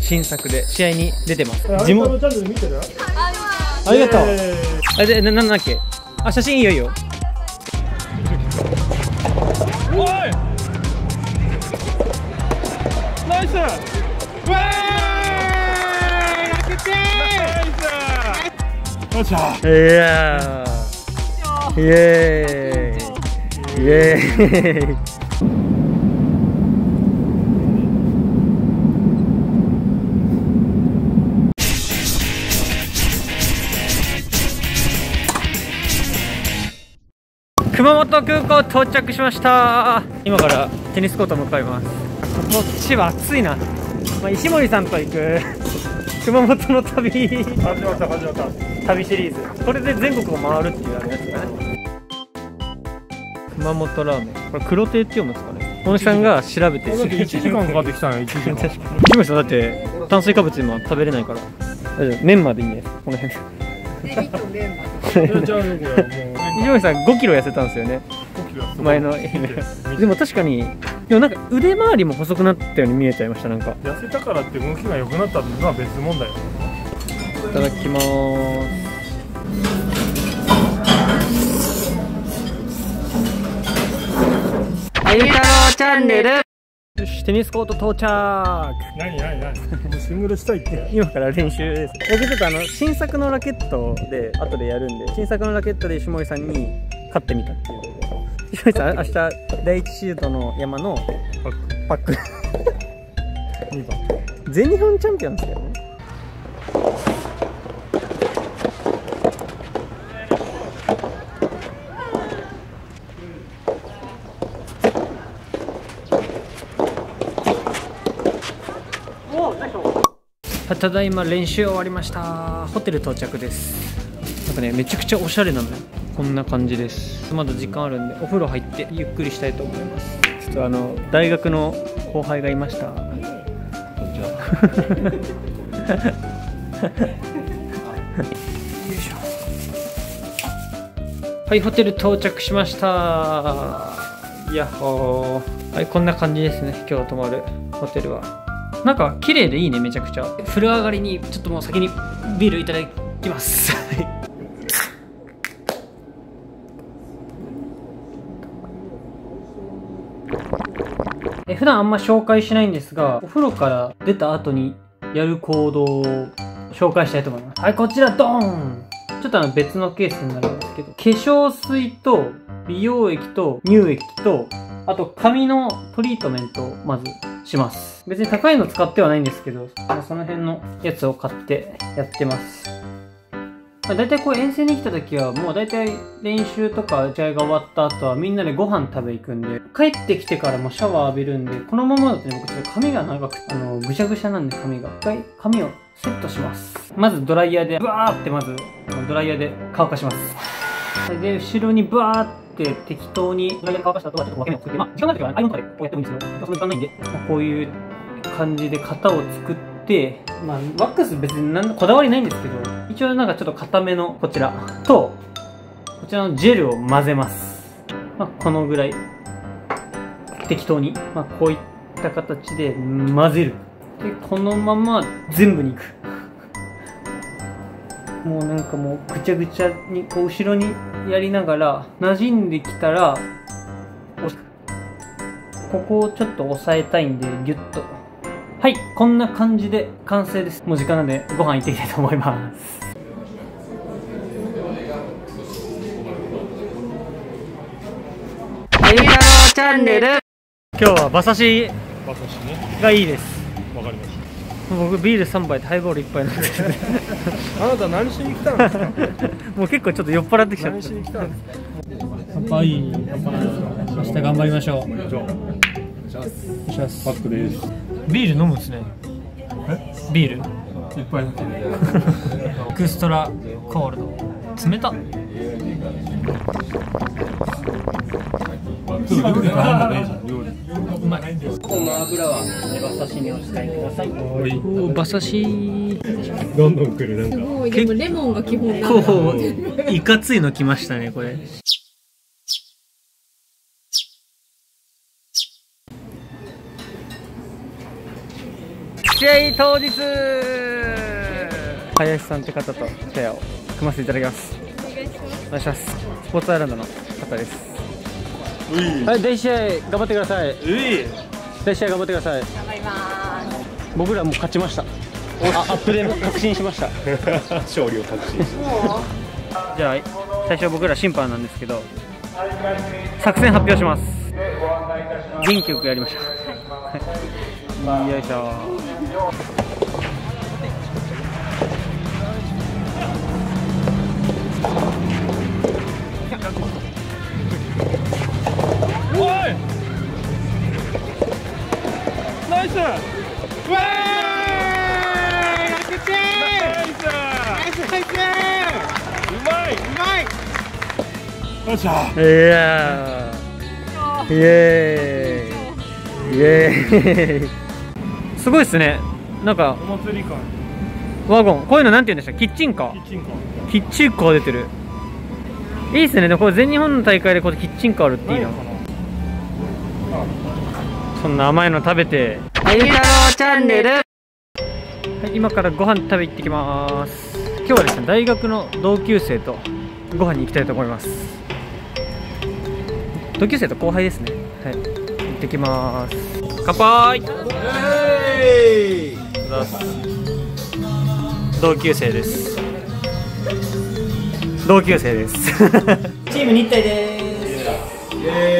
新作で試合に出てます。地地元。元チャンネル見てる？ありがとう。えあでななんだっけ？あ写真いいよいいよ。おい！ナイス！わー！開けてナイス！よっしゃ。いやー。イエーイ。イエーイ熊本空港到着しました。今からテニスコート向かいます。こっちは暑いな、まあ、石森さんと行く。熊本の旅。始まった始まった。旅シリーズ。これで全国を回るっていうあれですかね。熊本ラーメン。これ黒亭って読むんですかね。小野さんが調べて。だって1時間かかってきたのよ1時間。確かに。石森さんだって炭水化物今食べれないから。大丈夫。麺までいいねこの辺。いや じゃあもう石森さん5キロ痩せたんですよね。5キロ前のでも確かにでもなんか腕周りも細くなったように見えちゃいましたなんか。痩せたからって動きが良くなったのは別問題よ。いただきます。あゆたろうチャンネルよしテニスコート到着。何何何？もうシングルしたいって。今から練習です。僕ちょっとあの新作のラケットで後でやるんで新作のラケットで石森さんに勝ってみたっていう。石森さん明日第一シードの山のパック。2番 全日本チャンピオンですけどねただいま練習終わりました。ホテル到着です。なんかねめちゃくちゃおしゃれなのよ。こんな感じです。まだ時間あるんでお風呂入ってゆっくりしたいと思います。ちょっとあの大学の後輩がいました。こんにちは。よいしょはいホテル到着しました。やっほー。はいこんな感じですね。今日泊まるホテルはなんか綺麗でいいねめちゃくちゃ。風呂上がりにちょっともう先にビールいただきます。え普段あんま紹介しないんですがお風呂から出た後にやる行動を紹介したいと思います。はいこちらドーン。ちょっとあの別のケースになるんですけど化粧水と美容液と乳液とあと髪のトリートメントをまずします。別に高いの使ってはないんですけど、その辺のやつを買ってやってます。まあ、大体こう遠征に来た時はもう大体練習とか試合が終わった後はみんなでご飯食べ行くんで帰ってきてからもシャワー浴びるんでこのままだとね僕ちょっと髪が長くてあのぐしゃぐしゃなんで髪が。一回髪をセットします。まずドライヤーでブワーってまずドライヤーで乾かします。で後ろにブワーってって適当にドライヤーで乾かした後はちょっと分け目を作ってまあ時間がある時はアイロンとかでこうやってもいいんですけどその時間ないんで、まあこういう感じで型を作って、まあ、ワックス別に何のこだわりないんですけど、一応なんかちょっと固めのこちらと、こちらのジェルを混ぜます。まあ、このぐらい。適当に。まあ、こういった形で混ぜる。で、このまま全部にいく。もうなんかもうぐちゃぐちゃにこう後ろにやりながら馴染んできたら、ここをちょっと押さえたいんでギュッと。はいこんな感じで完成です。もう時間なんでご飯行っていきたいと思います。チャンネル。今日は馬刺し馬刺しねがいいです。わかりまし僕ビール3杯とハイボール1杯なんですけどたあなた何しに来たんですか？もう結構ちょっと酔っ払ってきちゃっ何しに来たんです。か乾杯。明日頑張りましょう。お願いします。パックです。ビール飲むんですね。ビール。いっぱいだけエクストラコールド。冷た。っ料理頼んだらいいじゃん。料 理うまいこの油は馬刺しにお使いくださいおい馬刺しどんどん来るなんかす。ごいでもレモンが基本なんだいかついの来ましたねこれ試合当日林さんって方と試合を組ませていただきます。お願いしますスポーツアイランドの方ですはい第1試合頑張ってください。第1試合頑張ってください。頑張ります。僕らもう勝ちました。あアップで確信しました。勝利を確信してじゃあ最初僕ら審判なんですけど作戦発表します。元気よくやりましょう。よいしょナイス。よっしゃ。いやー。イエーイ。イエーイ。すごいっすね。なんかお祭り感。ワゴン。こういうのなんて言うんでした？キッチンカー。キッチンカー。キッチンカー出てる。いいっすね。でもこれ全日本の大会でこうキッチンカーあるっていいなそんな甘いの食べて。あゆ太郎チャンネル。はい今からご飯食べ行ってきます。今日はですね大学の同級生とご飯に行きたいと思います。同級生と後輩ですね。はい行ってきます。乾杯。同級生です。同級生です。チーム日体です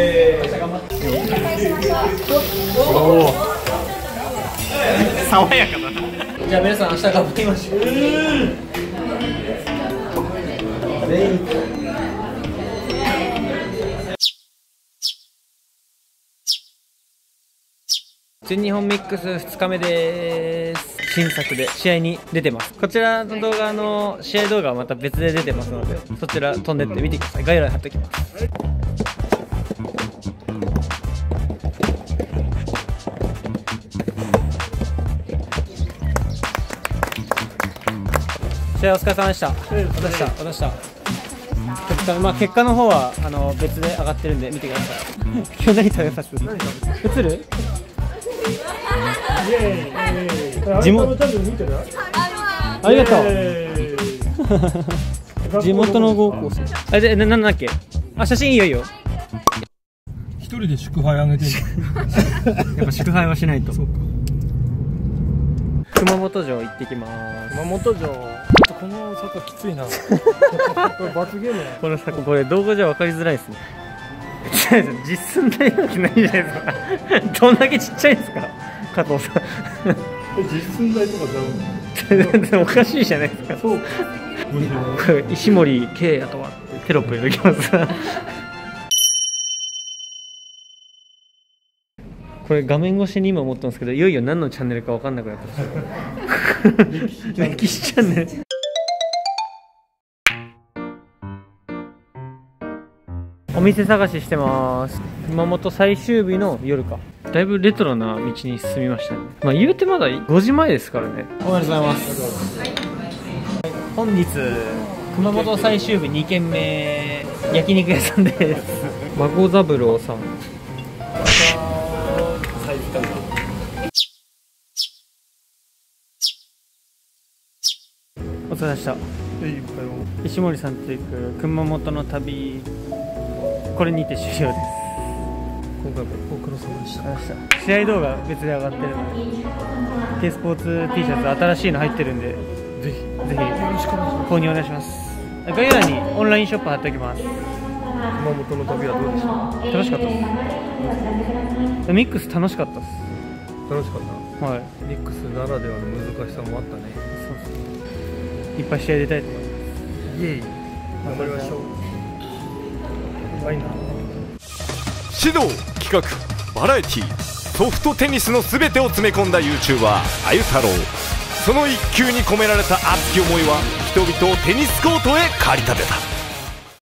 爽やかだな。じゃあ皆さん明日頑張りましょう全日本ミックス2日目です新作で試合に出てますこちらの動画の試合動画はまた別で出てますのでそちら飛んでってみてください概要欄貼っておきます試合お疲れ様でした。お疲れ様でした。お疲れ様でした。結果まあ結果の方はあの別で上がってるんで見てください。今日何食べます？映る？地元？ありがとう。地元の高校生。あでななんだっけ？あ写真いいよいいよ。一人で祝杯あげてる やっぱ祝杯はしないと。熊本城行ってきます。熊本城ちょっとこの坂きついな。これ罰ゲームやこのさこれ動画じゃ分かりづらいですね。実寸大なんてないじゃないですか。どんだけちっちゃいんですか加藤さん。実寸大とかじゃ 全然おかしいじゃないですか。そう。石森圭也とはテロップ入れときますこれ画面越しに今思ったんですけどいよいよ何のチャンネルか分かんなくなってました。歴史チャンネル。お店探ししてます。熊本最終日の夜か。だいぶレトロな道に進みましたね。まあ言うてまだ5時前ですからね。おはようございます。本日熊本最終日2軒目焼肉屋さんです。孫三郎さんお疲れ様でした。石森さんと行く熊本の旅これにて終了です。今回もご苦労様でした。試合動画別で上がってる。ので K スポーツ T シャツ新しいの入ってるんでぜひぜひ購入お願いします。概要欄にオンラインショップ貼っておきます。熊本の旅はどうでした？楽しかったです。ミックス楽しかったです。楽しかった？はい。ミックスならではの難しさもあったねいっぱい試合出たいと思います。イエイ頑張りましょう。はいな指導企画バラエティソフトテニスの全てを詰め込んだ YouTuber あゆ太郎。その一球に込められた熱き思いは人々をテニスコートへ駆り立てた